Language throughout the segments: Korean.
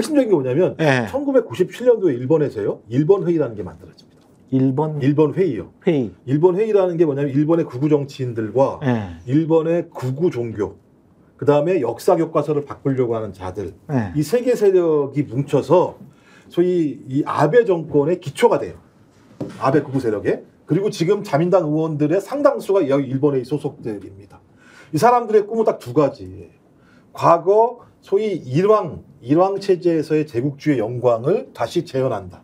핵심적인 게 뭐냐면 예. 1997년도에 일본에서요. 일본 회의라는 게 만들어집니다. 일본 일본 회의요. 회의. 일본 회의라는 게 뭐냐면 일본의 극우 정치인들과 예. 일본의 극우 종교, 그 다음에 역사 교과서를 바꾸려고 하는 자들 예. 이세개 세력이 뭉쳐서 소위 이 아베 정권의 기초가 돼요. 아베 극우 세력에 그리고 지금 자민당 의원들의 상당수가 여기 일본의 소속들입니다. 이 사람들의 꿈은 딱 두 가지예요. 과거 소위 일왕 일왕 체제에서의 제국주의 영광을 다시 재현한다.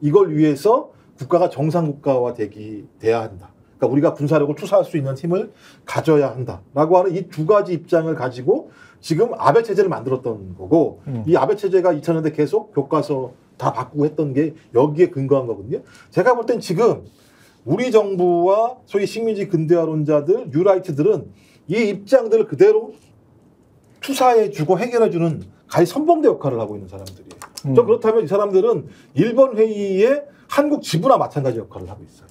이걸 위해서 국가가 정상 국가화 되기 돼야 한다. 그러니까 우리가 군사력을 투사할 수 있는 힘을 가져야 한다라고 하는 이 두 가지 입장을 가지고 지금 아베 체제를 만들었던 거고 음. 이 아베 체제가 2000년대 계속 교과서 다 바꾸고 했던 게 여기에 근거한 거거든요. 제가 볼 땐 지금 우리 정부와 소위 식민지 근대화론자들, 뉴라이트들은 이 입장들을 그대로 투사해주고 해결해주는 가히 선봉대 역할을 하고 있는 사람들이에요. 음. 저 그렇다면 이 사람들은 일본 회의에 한국 지부나 마찬가지 역할을 하고 있어요.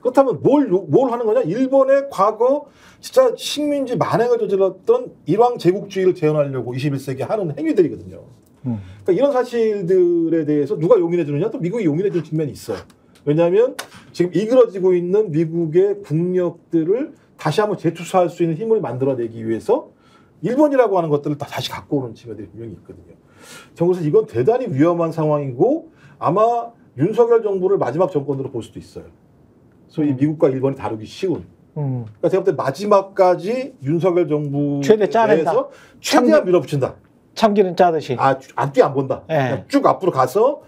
그렇다면 뭘, 요- 뭘 하는 거냐? 일본의 과거 진짜 식민지 만행을 저질렀던 일왕 제국주의를 재현하려고 21세기 하는 행위들이거든요. 음. 그러니까 이런 사실들에 대해서 누가 용인해 주느냐? 또 미국이 용인해 주는 측면이 있어요. 왜냐하면 지금 이그러지고 있는 미국의 국력들을 다시 한번 재투사할 수 있는 힘을 만들어내기 위해서 일본이라고 하는 것들을 다 다시 갖고 오는 측면들이 분명히 있거든요. 그래서 이건 대단히 위험한 상황이고 아마 윤석열 정부를 마지막 정권으로 볼 수도 있어요. 소위 음. 미국과 일본이 다루기 쉬운. 음. 그러니까 제가 볼 때 마지막까지 윤석열 정부 최대 짜낸다. 최대한 참기- 밀어붙인다. 참기름 짜듯이. 아, 앞뒤 안 본다. 예. 그냥 쭉 앞으로 가서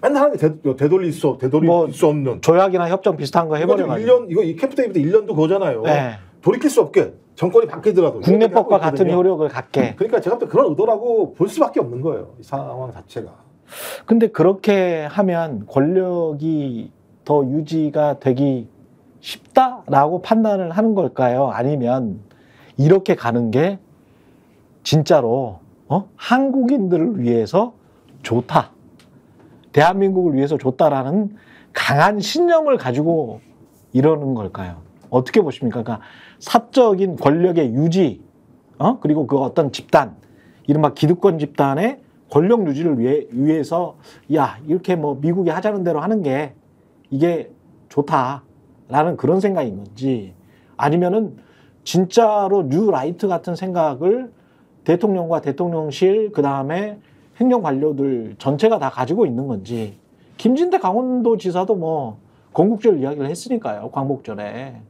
맨날 하는 게 되, 되돌릴 수, 되돌릴 뭐 수 없는. 조약이나 협정 비슷한 거 해버려가지고. 선언, 이거 이 캠프 데이비드 선언도 그거잖아요. 예. 돌이킬 수 없게. 정권이 바뀌더라도. 국내법과 같은. 효력을 갖게. 그러니까 제가 볼때 그런 의도라고 볼 수밖에 없는 거예요. 이 상황 자체가. 근데 그렇게 하면 권력이 더 유지가 되기 쉽다라고 판단을 하는 걸까요? 아니면 이렇게 가는 게 진짜로 어? 한국인들을 위해서 좋다. 대한민국을 위해서 좋다라는 강한 신념을 가지고 이러는 걸까요? 어떻게 보십니까? 그러니까 사적인 권력의 유지, 어? 그리고 그 어떤 집단, 이른바 기득권 집단의 권력 유지를 위해, 위해서 야 이렇게 뭐 미국이 하자는 대로 하는 게 이게 좋다라는 그런 생각인 건지 아니면은 진짜로 뉴 라이트 같은 생각을 대통령과 대통령실 그 다음에 행정 관료들 전체가 다 가지고 있는 건지 김진태 강원도 지사도 뭐 건국절 이야기를 했으니까요 광복절에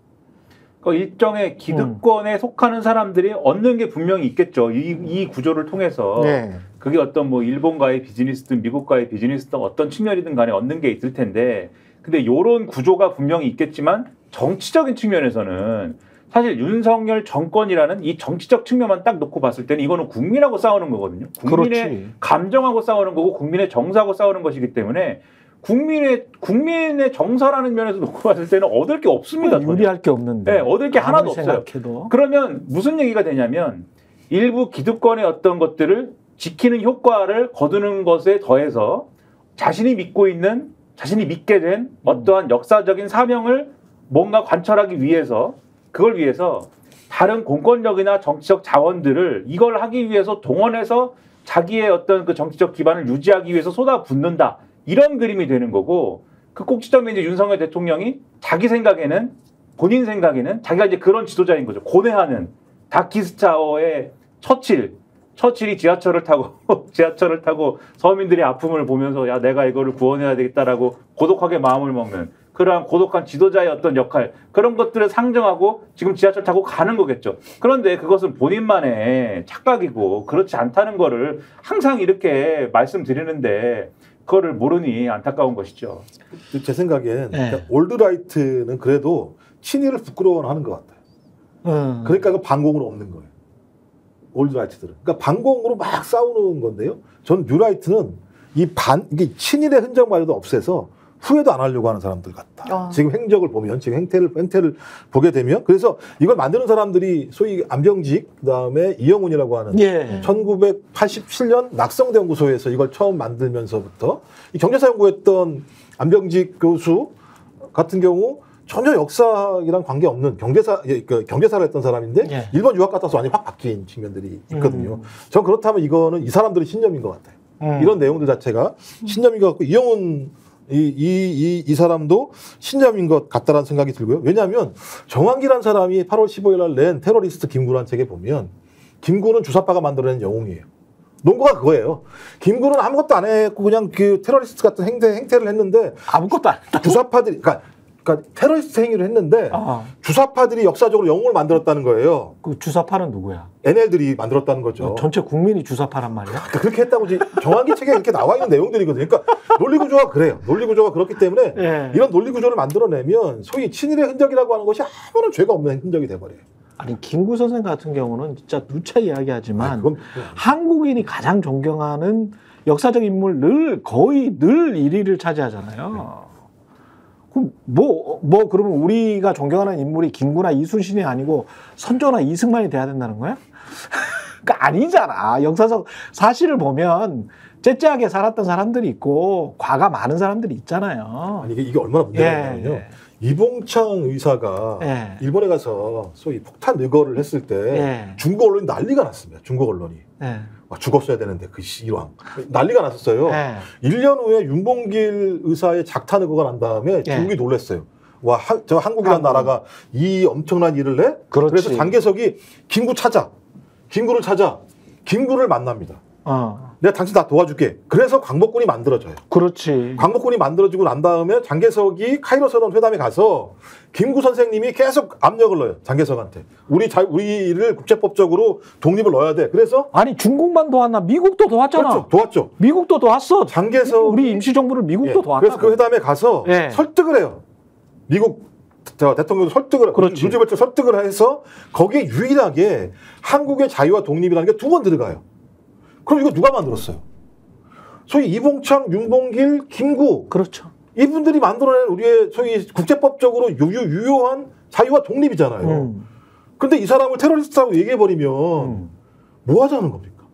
그 일정의 기득권에 음. 속하는 사람들이 얻는 게 분명히 있겠죠. 이, 이 구조를 통해서 네. 그게 어떤 뭐 일본과의 비즈니스든 미국과의 비즈니스든 어떤 측면이든 간에 얻는 게 있을 텐데 근데 요런 구조가 분명히 있겠지만 정치적인 측면에서는 사실 윤석열 정권이라는 이 정치적 측면만 딱 놓고 봤을 때는 이거는 국민하고 싸우는 거거든요. 국민의 그렇지 감정하고 싸우는 거고 국민의 정서하고 싸우는 것이기 때문에 국민의 국민의 정서라는 면에서 놓고 봤을 때는 얻을 게 없습니다. 유리할 게 없는데 네, 얻을 게 하나도 아무리 없어요. 생각해도 그러면 무슨 얘기가 되냐면 일부 기득권의 어떤 것들을 지키는 효과를 거두는 것에 더해서 자신이 믿고 있는 자신이 믿게 된 어떠한 역사적인 사명을 뭔가 관철하기 위해서 그걸 위해서 다른 공권력이나 정치적 자원들을 이걸 하기 위해서 동원해서 자기의 어떤 그 정치적 기반을 유지하기 위해서 쏟아붓는다 이런 그림이 되는 거고 그 꼭지점에 이제 윤석열 대통령이 자기 생각에는 본인 생각에는 자기가 이제 그런 지도자인 거죠. 고뇌하는 다키스타워의 처칠. 처칠이 지하철을 타고 지하철을 타고 서민들의 아픔을 보면서 야 내가 이거를 구원해야 되겠다라고 고독하게 마음을 먹는 그러한 고독한 지도자의 어떤 역할 그런 것들을 상정하고 지금 지하철 타고 가는 거겠죠. 그런데 그것은 본인만의 착각이고 그렇지 않다는 거를 항상 이렇게 말씀드리는데 그거를 모르니 안타까운 것이죠. 제 생각엔 네. 그러니까 올드라이트는 그래도 친일을 부끄러워하는 것 같아요. 음. 그러니까 그 반공으로 없는 거예요. 올드라이트들은. 그러니까 반공으로 막 싸우는 건데요. 전 뉴라이트는 이 반, 이게 친일의 흔적마저도 없애서 후회도 안 하려고 하는 사람들 같다. 아. 지금 행적을 보면, 지금 행태를, 행태를 보게 되면. 그래서 이걸 만드는 사람들이 소위 안병직, 그 다음에 이영훈이라고 하는 예. 1987년 낙성대 연구소에서 이걸 처음 만들면서부터 이 경제사 연구했던 안병직 교수 같은 경우 전혀 역사랑 관계 없는 경제사 예, 그 경제사를 했던 사람인데 예. 일본 유학 갔다 와서 완전히 확 바뀐 측면들이 있거든요. 음. 전 그렇다면 이거는 이 사람들의 신념인 것 같아요. 음. 이런 내용들 자체가 신념인 것 같고 이영훈 이, 이, 이, 이 사람도 신념인 것 같다라는 생각이 들고요. 왜냐하면 정황기란 사람이 8월 15일 날 낸 테러리스트 김구란 책에 보면 김구는 주사파가 만들어낸 영웅이에요. 논거가 그거예요. 김구는 아무것도 안 했고 그냥 그 테러리스트 같은 행태, 행태를 했는데 아무것도 안 했다고. 주사파들이 그러니까, 그러니까 테러리스트 행위를 했는데 아, 주사파들이 역사적으로 영웅을 만들었다는 거예요. 그 주사파는 누구야? NL들이 만들었다는 거죠. 전체 국민이 주사파란 말이야? 그러니까 그렇게 했다고 지- 정황기 책에 이렇게 나와 있는 내용들이거든요. 그러니까 논리 구조가 그래요. 논리 구조가 그렇기 때문에 예. 이런 논리 구조를 만들어내면 소위 친일의 흔적이라고 하는 것이 아무런 죄가 없는 흔적이 돼버려요. 아니 김구 선생 같은 경우는 진짜 누차 이야기하지만 아니, 그건 한국인이 가장 존경하는 역사적 인물 늘 거의 늘 1위를 차지하잖아요. 그럼 뭐, 뭐, 그러면 우리가 존경하는 인물이 김구나 이순신이 아니고 선조나 이승만이 돼야 된다는 거야? 그러니까 아니잖아. 역사적 사실을 보면 째째하게 살았던 사람들이 있고 과가 많은 사람들이 있잖아요. 아니 이게, 이게 얼마나 문제냐면요. 예. 이봉창 의사가 예. 일본에 가서 소위 폭탄 의거를 했을 때 예. 중국 언론이 난리가 났습니다. 중국 언론이 예. 와, 죽었어야 되는데 그 실황 난리가 났었어요. 예. 1년 후에 윤봉길 의사의 작탄 의거가 난 다음에 예. 중국이 놀랐어요. 와, 한, 저 한국이라는 한국. 나라가 이 엄청난 일을 해? 그렇지. 그래서 장개석이 김구 찾아. 김구를 찾아. 김구를 만납니다. 어. 내가 당신 다 도와줄게. 그래서 광복군이 만들어져요. 그렇지. 광복군이 만들어지고 난 다음에 장개석이 카이로 선언 회담에 가서 김구 선생님이 계속 압력을 넣어요. 장개석한테. 우리 자, 우리를 국제법적으로 독립을 넣어야 돼. 그래서 아니 중국만 도왔나 미국도 도왔잖아. 그렇죠. 도왔죠. 미국도 도왔어. 장개석 우리 임시정부를 미국도 예, 도왔다. 그래서 그 회담에 가서 예. 설득을 해요. 미국 저 대통령도 설득을 그렇지. 설득을 해서 거기에 유일하게 한국의 자유와 독립이라는 게 두 번 들어가요. 그럼 이거 누가 만들었어요? 소위 이봉창, 윤봉길, 김구 그렇죠. 이분들이 만들어낸 우리의 소위 국제법적으로 유유, 유효한 자유와 독립이잖아요. 음. 근데 이 사람을 테러리스트라고 얘기해버리면 음. 뭐 하자는 겁니까?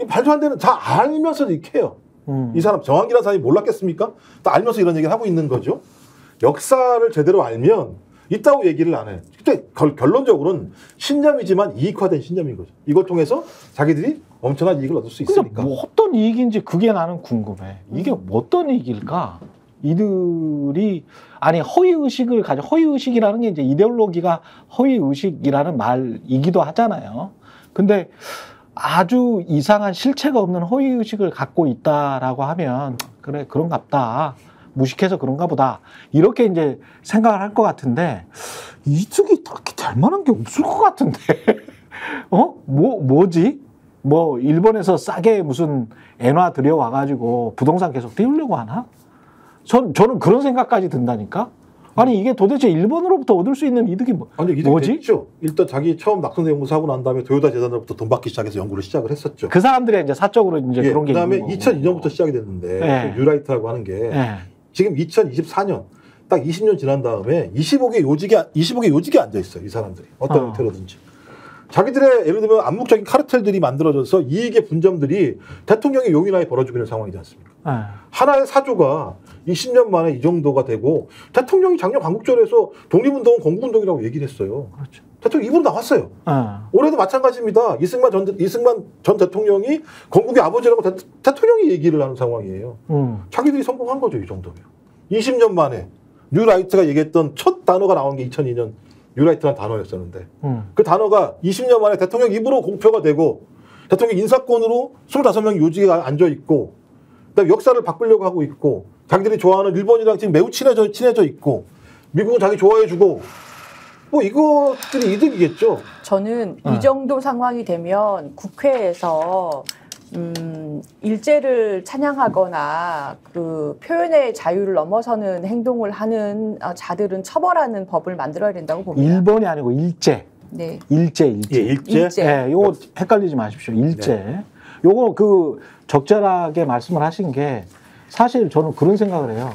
이 말도 안 되는 다 알면서도 이렇게 해요. 음. 이 사람 정황기란 사람이 몰랐겠습니까? 다 알면서 이런 얘기를 하고 있는 거죠. 역사를 제대로 알면 있다고 얘기를 안 해. 근데 결, 결론적으로는 신념이지만 이익화된 신념인 거죠. 이걸 통해서 자기들이 엄청난 이익을 얻을 수 있으니까. 뭐 어떤 이익인지 그게 나는 궁금해. 이게 어떤 이익일까? 이들이 아니 허위 의식을 가져 허위 의식이라는 게 이제 이데올로기가 허위 의식이라는 말이기도 하잖아요. 근데 아주 이상한 실체가 없는 허위 의식을 갖고 있다라고 하면 그래 그런갑다. 무식해서 그런가 보다. 이렇게 이제 생각을 할 것 같은데 이득이 딱히 될 만한 게 없을 것 같은데. 어? 뭐 뭐지? 뭐 일본에서 싸게 무슨 엔화 들여와가지고 부동산 계속 띄우려고 하나? 전 저는 그런 생각까지 든다니까. 아니 이게 도대체 일본으로부터 얻을 수 있는 이득이 뭐? 아니, 이득이 뭐지? 됐죠. 일단 자기 처음 낙선대 연구소 하고 난 다음에 도요타 재단으로부터 돈 받기 시작해서 연구를 시작을 했었죠. 그 사람들의 이제 사적으로 이제 예, 그런 게 그다음에 있는 거고. 2002년부터 시작이 됐는데 예. 그 뉴라이트라고 하는 게 예. 지금 2024년 딱 20년 지난 다음에 25개 요직이 25개 요직이 앉아 있어요. 이 사람들이 어떤 어. 형태로든지. 자기들의 예를 들면 암묵적인 카르텔들이 만들어져서 이익의 분점들이 대통령의 용인하에 벌어지고 있는 상황이지 않습니까? 예. 하나의 사조가 20년 만에 이 정도가 되고 대통령이 작년 광복절에서 독립운동은 공부운동이라고 얘기를 했어요. 그렇죠. 대통령 입으로 나왔어요. 예. 올해도 마찬가지입니다. 이승만 전, 대- 이승만 전 대통령이 건국의 아버지라고 대, 대통령이 얘기를 하는 상황이에요. 음. 자기들이 성공한 거죠, 이 정도면. 20년 만에 뉴라이트가 얘기했던 첫 단어가 나온 게 2002년 뉴라이트라는 단어였었는데 음. 그 단어가 20년 만에 대통령 입으로 공표가 되고 대통령 인사권으로 25명 요직에 앉아 있고 그다음에 역사를 바꾸려고 하고 있고 자기들이 좋아하는 일본이랑 지금 매우 친해져 친해져 있고 미국은 자기 좋아해주고 뭐 이것들이 이득이겠죠. 저는 어. 이 정도 상황이 되면 국회에서 음, 일제를 찬양하거나 그 표현의 자유를 넘어서는 행동을 하는 어, 자들은 처벌하는 법을 만들어야 된다고 봅니다. 일본이 아니고 일제. 네. 일제 일제. 예, 일제. 일제. 예, 요거 헷갈리지 마십시오. 일제. 요거 그 적절하게 말씀을 하신 게 사실 저는 그런 생각을 해요.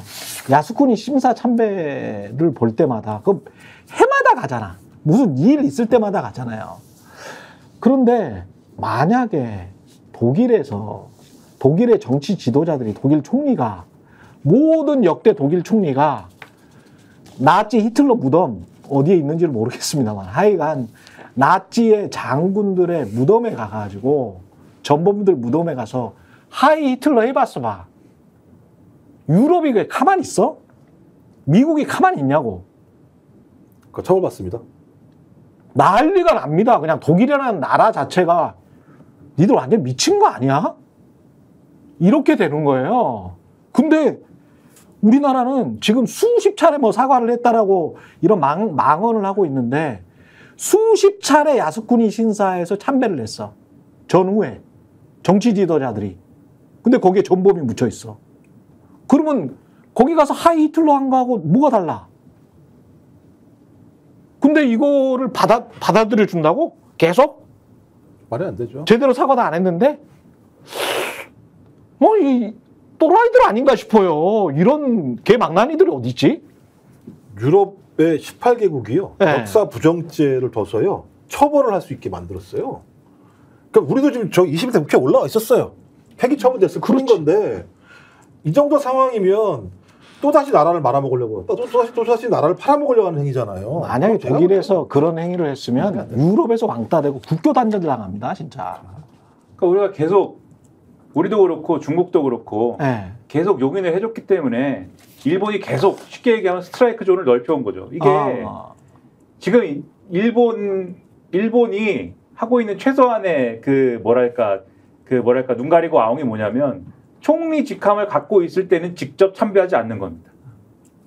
야스쿠니 심사 참배를 볼 때마다 그 해마다 가잖아. 무슨 일 있을 때마다 가잖아요. 그런데 만약에 독일에서 독일의 정치 지도자들이 독일 총리가 모든 역대 독일 총리가 나치 히틀러 무덤 어디에 있는지를 모르겠습니다만 하여간 나치의 장군들의 무덤에 가가지고 전범들 무덤에 가서 하이 히틀러 해봤어 봐. 유럽이 왜 가만히 있어? 미국이 가만히 있냐고. 그 처벌받습니다. 난리가 납니다. 그냥 독일이라는 나라 자체가 니들 완전 미친 거 아니야? 이렇게 되는 거예요. 근데 우리나라는 지금 수십 차례 뭐 사과를 했다라고 이런 망, 망언을 하고 있는데 수십 차례 야스쿠니 신사에서 참배를 했어. 전후에 정치 지도자들이. 근데 거기에 전범이 묻혀 있어. 그러면 거기 가서 하이 히틀러 한 거하고 뭐가 달라? 근데 이거를 받아, 받아들여 준다고? 계속? 말이 안 되죠. 제대로 사과도 안 했는데? 뭐, 이, 또라이들 아닌가 싶어요. 이런 개망나니들이 어딨지? 유럽의 18개국이요. 네. 역사 부정죄를 둬서요. 처벌을 할 수 있게 만들었어요. 그러니까 우리도 지금 저 20대 국회에 올라와 있었어요. 폐기 처분됐을 그런 건데 이 정도 상황이면 또 다시 나라를 말아먹으려고 또, 또 다시 또 다시 나라를 팔아먹으려고 하는 행위잖아요. 만약에 독일에서 그런 행위를 했으면 유럽에서 왕따 되고 국교 단절 당합니다, 진짜. 그러니까 우리가 계속 우리도 그렇고 중국도 그렇고 예. 계속 용인을 해줬기 때문에 일본이 계속 쉽게 얘기하면 스트라이크 존을 넓혀온 거죠. 이게 아, 지금 일본 일본이 하고 있는 최소한의 그 뭐랄까 그 뭐랄까 눈 가리고 아웅이 뭐냐면 총리 직함을 갖고 있을 때는 직접 참배하지 않는 겁니다.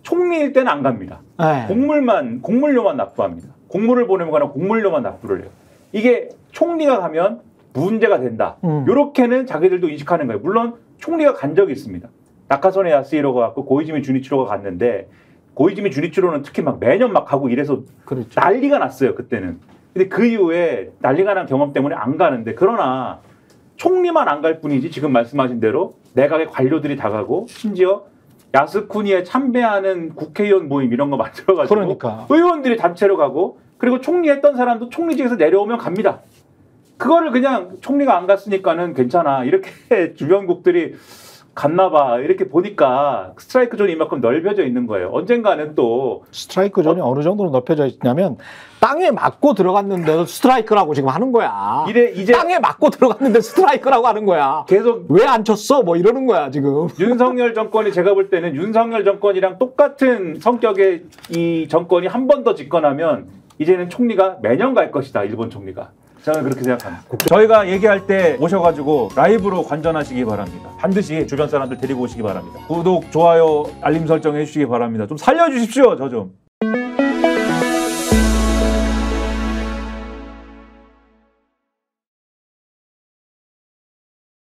총리일 때는 안 갑니다. 예. 공물만 공물료만 납부합니다. 공물을 보내거나 공물료만 납부를 해요. 이게 총리가 가면 문제가 된다. 음. 요렇게는 자기들도 인식하는 거예요. 물론 총리가 간 적이 있습니다. 나카소네 야스히로가 갖고 고이즈미 주니치로가 갔는데 고이즈미 주니치로는 특히 막 매년 막 가고 이래서 그렇죠. 난리가 났어요 그때는. 근데 그 이후에 난리가 난 경험 때문에 안 가는데 그러나 총리만 안 갈 뿐이지 지금 말씀하신 대로 내각의 관료들이 다 가고 심지어 야스쿠니에 참배하는 국회의원 모임 이런 거 만들어가지고 그러니까. 의원들이 단체로 가고 그리고 총리 했던 사람도 총리직에서 내려오면 갑니다. 그거를 그냥 총리가 안 갔으니까는 괜찮아 이렇게 주변국들이 갔나봐 이렇게 보니까 스트라이크 존이 이만큼 넓혀져 있는 거예요. 언젠가는 또 스트라이크 존이 어... 느 정도로 넓혀져 있냐면 땅에 맞고 들어갔는데도 스트라이크라고 지금 하는 거야. 이래 이제 땅에 맞고 들어갔는데 스트라이크라고 하는 거야. 계속 왜 안 쳤어? 뭐 이러는 거야 지금. 윤석열 정권이 제가 볼 때는 윤석열 정권이랑 똑같은 성격의 이 정권이 한 번 더 집권하면 이제는 총리가 매년 갈 것이다 일본 총리가 저는 그렇게 생각합니다. 저희가 얘기할 때 오셔가지고 라이브로 관전하시기 바랍니다. 반드시 주변 사람들 데리고 오시기 바랍니다. 구독 좋아요 알림 설정 해주시기 바랍니다. 좀 살려주십시오 저 좀